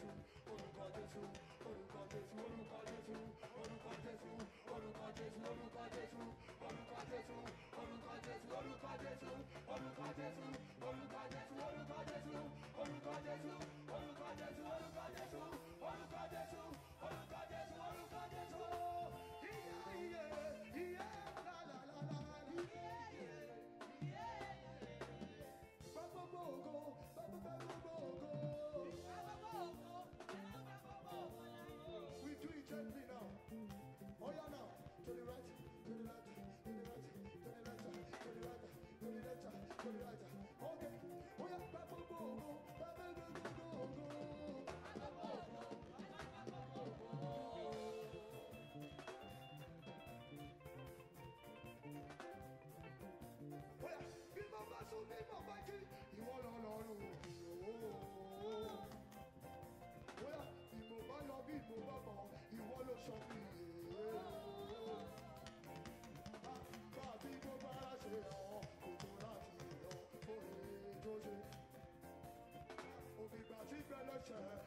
Jésù orúkọ Jésù Jesus, Jésù orúkọ Jésù orúkọ Jésù Jesus, Jésù orúkọ Jésù orúkọ Jésù Jesus. Jésù orúkọ Jésù orúkọ Jésù. Russia.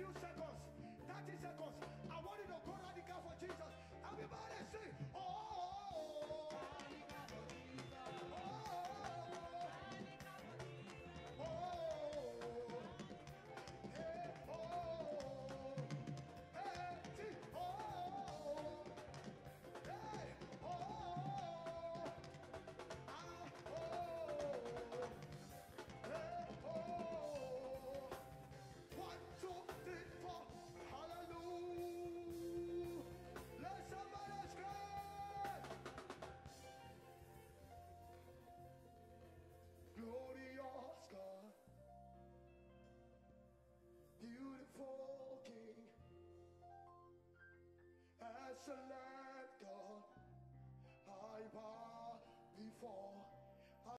seconds, 30 seconds,